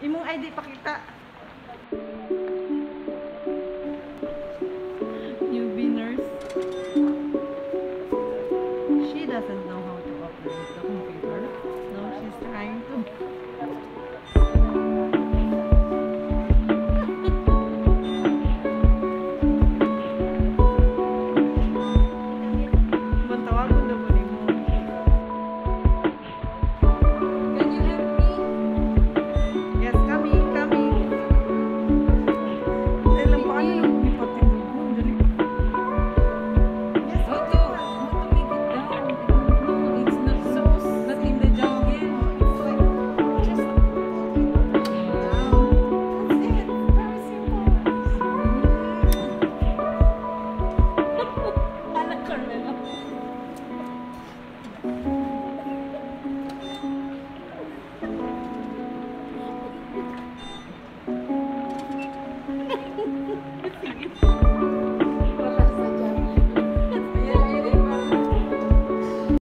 Imong ID pakita. Newbie nurse. She doesn't know how to operate the computer. No, she's trying to. Bantawag